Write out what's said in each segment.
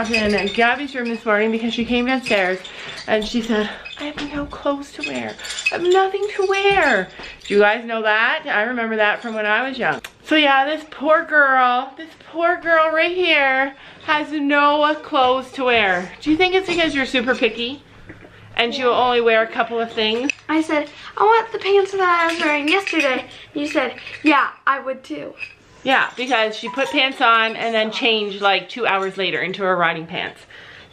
up in Gabby's room this morning because she came downstairs and she said, I have no clothes to wear. I have nothing to wear. Do you guys know that? I remember that from when I was young. So yeah, this poor girl, this poor girl right here has no clothes to wear. Do you think it's because you're super picky? And she'll only wear a couple of things? I said, I want the pants that I was wearing yesterday. You said, yeah, I would too. Yeah, because she put pants on and then changed like two hours later into her riding pants.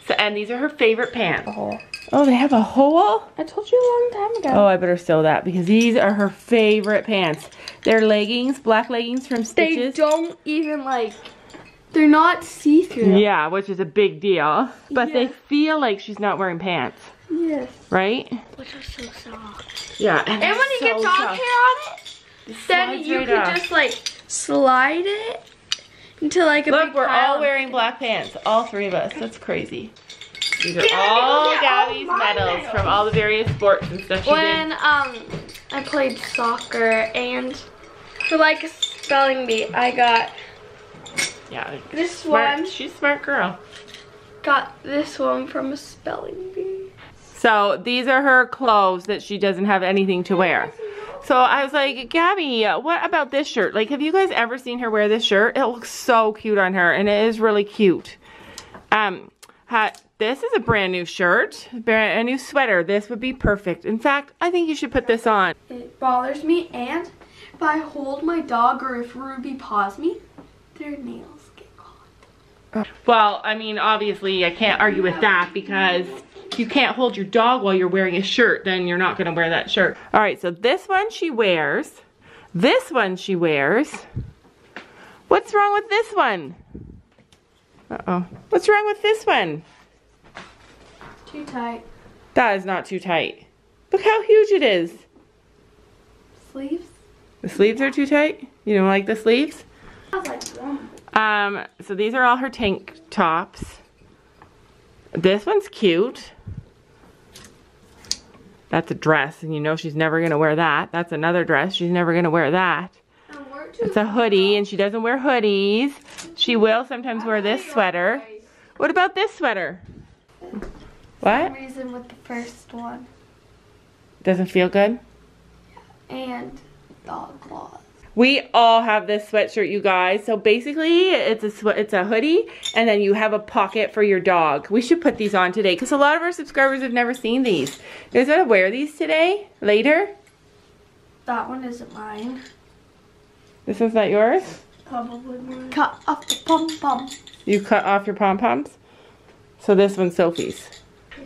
So, and these are her favorite pants. Oh, oh they have a hole? I told you a long time ago. Oh, I better sew that because these are her favorite pants. They're leggings, black leggings from Stitches. They don't even like, they're not see-through. Yeah, which is a big deal. But they feel like she's not wearing pants. Yes. Right? Which are so soft. Yeah. And, when you get dog hair on it, then you right can off. just like slide it into like a Look, we're all wearing black pants. All three of us. That's crazy. These are Yeah, all all Gabby's medals medals. from all the various sports and stuff she When did. um I played soccer and for like a spelling bee, I got Yeah. this Smart. one. She's a smart girl. Got this one from a spelling bee. So these are her clothes that she doesn't have anything to wear. So I was like, Gabby, what about this shirt? Like, have you guys ever seen her wear this shirt? It looks so cute on her, and it is really cute. Um, this is a brand new shirt, brand, a new sweater. This would be perfect. In fact, I think you should put this on. It bothers me and if I hold my dog or if Ruby paws me, their nails get caught. Well, I mean, obviously, I can't argue with that because if you can't hold your dog while you're wearing a shirt, then you're not going to wear that shirt. All right, so this one she wears. This one she wears. What's wrong with this one? Uh-oh. What's wrong with this one? Too tight. That is not too tight. Look how huge it is. Sleeves? The sleeves are too tight? You don't like the sleeves? I like, one. Um, so these are all her tank tops. This one's cute. That's a dress, and you know she's never gonna wear that. That's another dress. She's never gonna wear that. It's a hoodie, and she doesn't wear hoodies. She will sometimes wear this sweater. What about this sweater? What? reason with the first one. Doesn't feel good? And dog claws. We all have this sweatshirt, you guys. So basically, it's a swe- it's a hoodie, and then you have a pocket for your dog. We should put these on today because a lot of our subscribers have never seen these. You guys want to wear these today? Later? That one isn't mine. This one's not yours? Probably mine. Cut off the pom pom. You cut off your pom poms? So this one's Sophie's.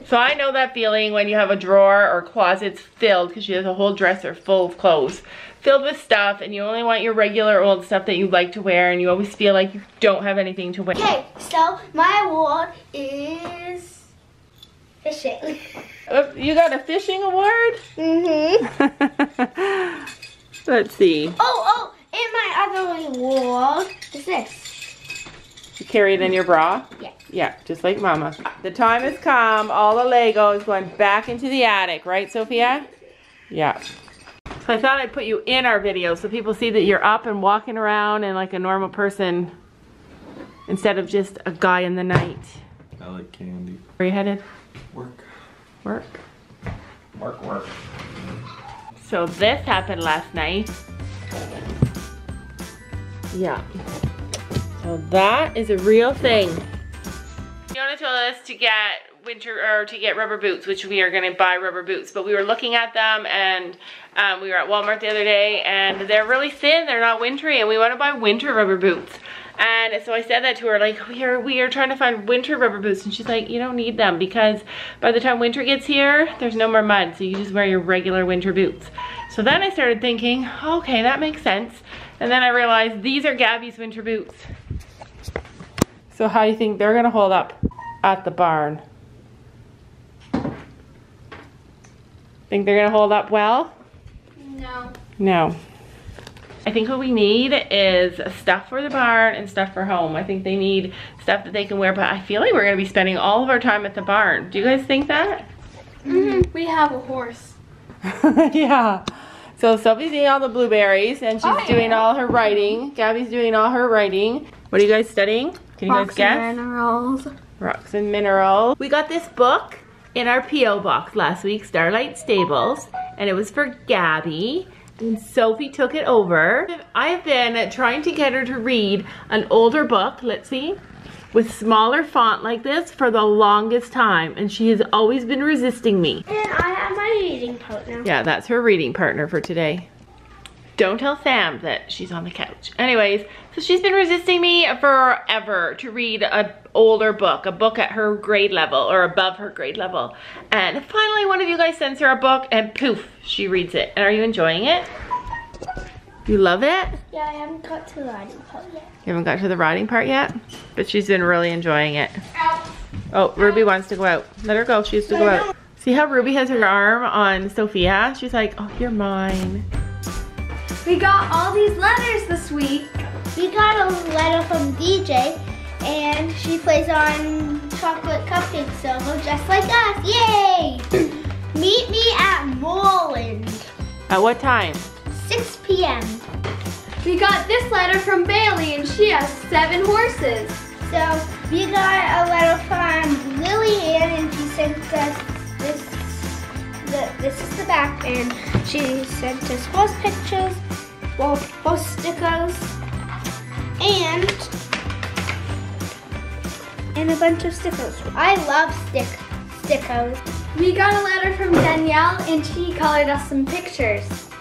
So I know that feeling when you have a drawer or closets filled because she has a whole dresser full of clothes filled with stuff and you only want your regular old stuff that you like to wear and you always feel like you don't have anything to wear. Okay, so my award is fishing. Uh, You got a fishing award? Mm-hmm. Let's see. Oh, oh, and my other award is this. You carry it in your bra? Yeah. Yeah, just like mama. The time has come. All the Lego is going back into the attic, right, Sophia? Yeah. So I thought I'd put you in our video so people see that you're up and walking around and like a normal person instead of just a guy in the night. I like candy. Where are you headed? Work. Work. Work, work. So this happened last night. Yeah. So that is a real thing. Fiona told us to get winter or to get rubber boots, which we are going to buy rubber boots. But we were looking at them and um, we were at Walmart the other day and they're really thin. They're not wintry and we want to buy winter rubber boots. And so I said that to her, like, we are, we are trying to find winter rubber boots. And she's like, you don't need them because by the time winter gets here, there's no more mud. So you just wear your regular winter boots. So then I started thinking, okay, that makes sense. And then I realized these are Gabby's winter boots. So how do you think they're gonna hold up at the barn? Think they're gonna hold up well? No. No. I think what we need is stuff for the barn and stuff for home. I think they need stuff that they can wear, but I feel like we're gonna be spending all of our time at the barn. Do you guys think that? Mm-hmm. We have a horse. yeah. So Sophie's eating all the blueberries and she's I doing am. all her writing. Gabby's doing all her writing. What are you guys studying? Can you guys Rocks guess? and minerals. Rocks and Minerals. We got this book in our P.O. box last week, Starlight Stables, and it was for Gabby. And Sophie took it over. I've been trying to get her to read an older book, let's see, with smaller font like this for the longest time, and she has always been resisting me. And I have my reading partner. Yeah, that's her reading partner for today. Don't tell Sam that she's on the couch. Anyways, so she's been resisting me forever to read a older book, a book at her grade level or above her grade level. And finally one of you guys sends her a book and poof, she reads it. And are you enjoying it? You love it? Yeah, I haven't got to the writing part yet. You haven't got to the writing part yet? But she's been really enjoying it. Oh, Ruby wants to go out. Let her go, she has to go out. See how Ruby has her arm on Sophia? She's like, oh, you're mine. We got all these letters this week. We got a letter from DJ, and she plays on chocolate cupcake silver just like us. Yay! Meet me at Moorland, At what time? 6 p.m. We got this letter from Bailey, and she has seven horses. So we got a letter from Lily Ann, and she sent us this. The, this is the back, and she sent us horse pictures, well, horse stickers, and and a bunch of stickers. I love stick stickers. We got a letter from Danielle, and she colored us some pictures.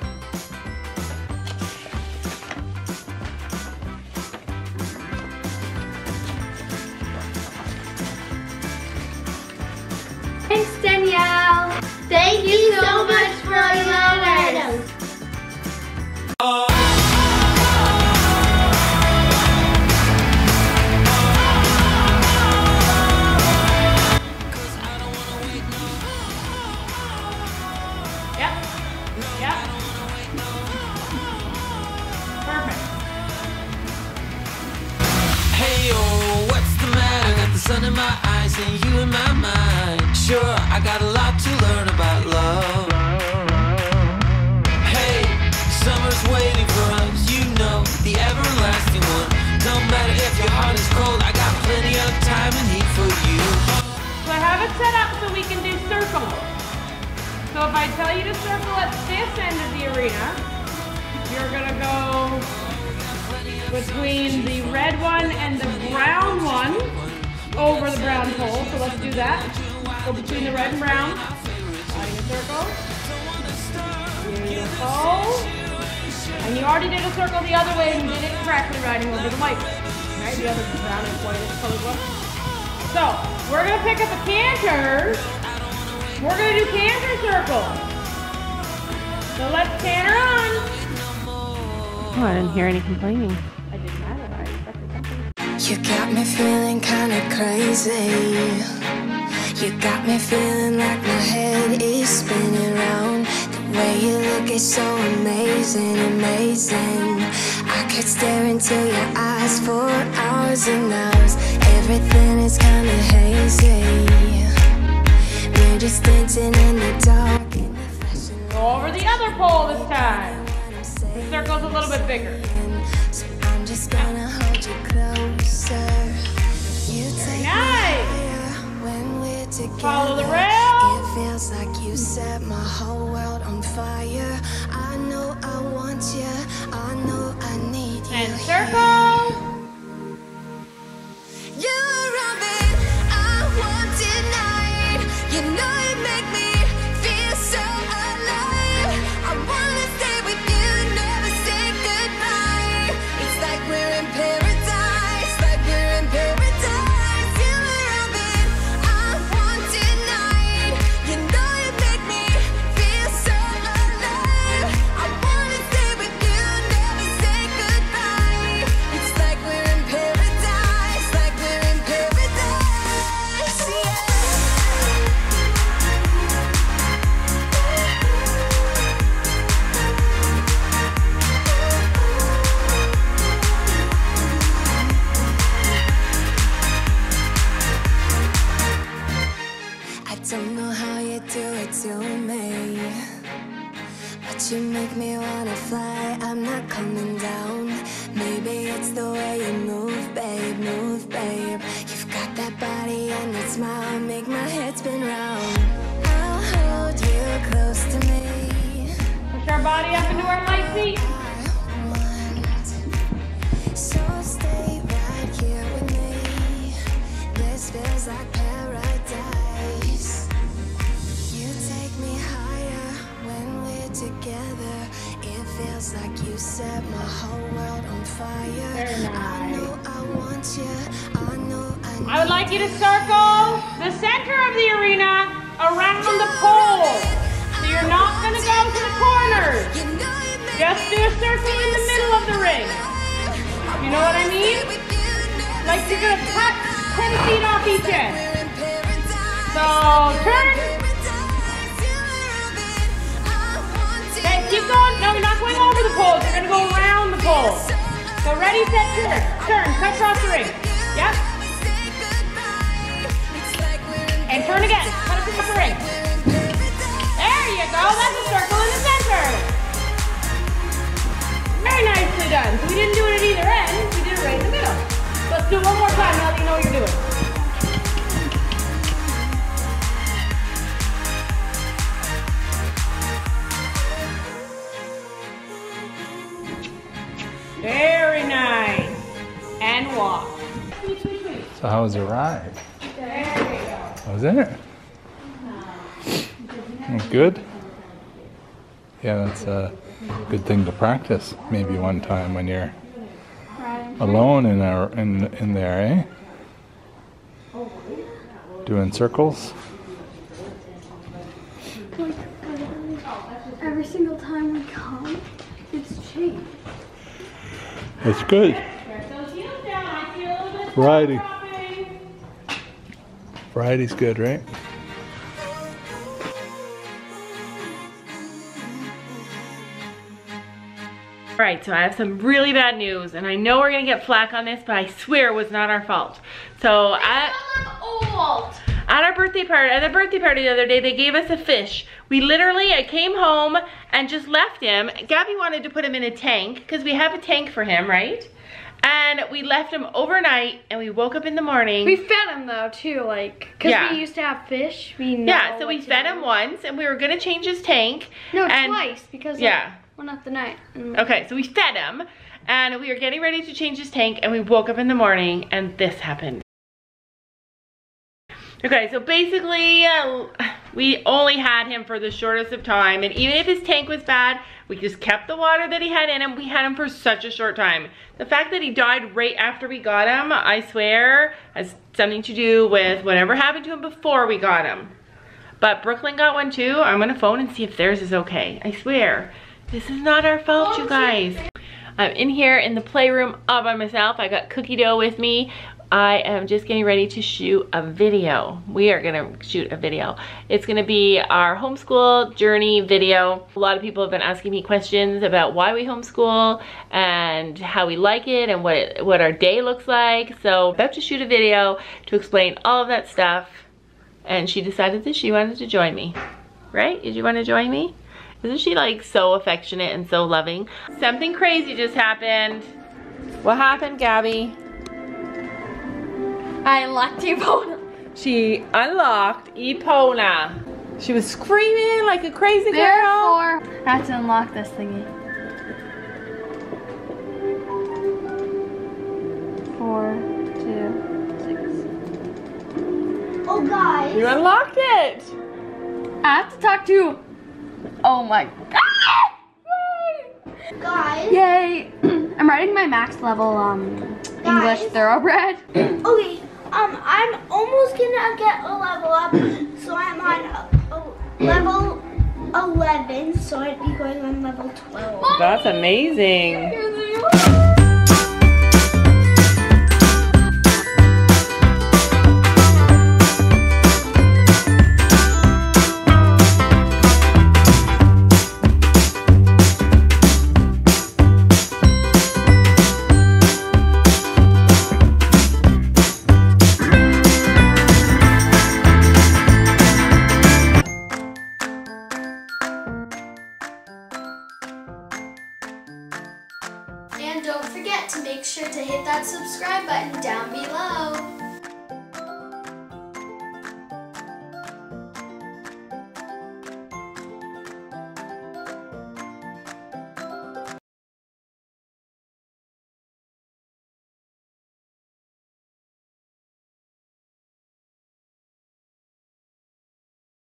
Circles. So if I tell you to circle at this end of the arena, you're gonna go between the red one and the brown one over the brown pole. So let's do that. Go between the red and brown. Line a circle. Beautiful. And you already did a circle the other way and you did it correctly riding over the white. Right, the other brown and white colored one. So, we're gonna pick up a canter. We're gonna do canter circles. So let's canter on. Oh, I didn't hear any complaining. I didn't either. I something. You got me feeling kinda crazy. You got me feeling like my head is spinning round. The way you look is so amazing, amazing. I could stare into your eyes for hours and hours. Everything is kinda hazy. Just dancing in the dark. Go over the other pole this time. I'm. The circle's a little bit bigger. So I'm just gonna hold you closer. You take Nice. higher when we're together. Follow the rail. It feels like you set my whole world on fire. I know I want you. I know I need you. And circle. Smile, make my head spin round. I'll hold you close to me. Push our body up into our light. So stay right here with me. This feels like paradise. You take me higher when we're together. It feels like you set my whole world on fire. Very I know I want you. I would like you to circle the center of the arena around the pole. So you're not going to go to the corners. Just do a circle in the middle of the ring. You know what I mean? Like you're going to cut 10 feet off each end. So turn. Okay, keep going. No, you're not going over the poles. You're going to go around the pole. So ready, set, turn. Turn. Cut across the ring. Yep. And turn again. Cut across the ring. There you go. That's a circle in the center. Very nicely done. So we didn't do it at either end. We did it right in the middle. Let's do it one more time now that you know what you're doing. Very nice. And walk. So how was your ride? Was it? Good. Yeah, that's a good thing to practice. Maybe one time when you're alone in our in in there, eh? Doing circles. Like, every single time we come, it's changed. That's good. Those heels down. I see a little bit of Variety. dropping. Variety's good, right? All right, so I have some really bad news, and I know we're gonna get flack on this, but I swear it was not our fault. So at, old. at our birthday party, at the birthday party the other day, they gave us a fish. We literally, I came home and just left him. Gabby wanted to put him in a tank, because we have a tank for him, right? And we left him overnight, and we woke up in the morning. We fed him though too, like, cause Yeah. we used to have fish. We know yeah, so we fed do. him once, and we were gonna change his tank. No, and- twice because Yeah. one of the night. Okay, so we fed him, and we were getting ready to change his tank, and we woke up in the morning, and this happened. Okay, so basically, uh, we only had him for the shortest of time, and even if his tank was bad, we just kept the water that he had in him. We had him for such a short time. The fact that he died right after we got him, I swear, has something to do with whatever happened to him before we got him. But Brooklyn got one too. I'm gonna phone and see if theirs is okay. I swear. This is not our fault, you guys. I'm in here in the playroom all by myself. I got cookie dough with me. I am just getting ready to shoot a video. We are gonna shoot a video. It's gonna be our homeschool journey video. A lot of people have been asking me questions about why we homeschool and how we like it and what it, what our day looks like. So i about to shoot a video to explain all of that stuff. And she decided that she wanted to join me. Right? Did you want to join me? Isn't she like so affectionate and so loving? Something crazy just happened. What happened, Gabby? I unlocked your phone. She unlocked Epona. She was screaming like a crazy girl. Therefore, I have to unlock this thingy. Four, two, six. Oh, guys. You unlocked it. I have to talk to. You Oh my god! Guys. Yay! I'm writing my max level um English thoroughbred. Okay, um, I'm almost gonna get a level up, so I'm on a, a level 11, so I'd be going on level 12. That's amazing. And don't forget to make sure to hit that subscribe button down below.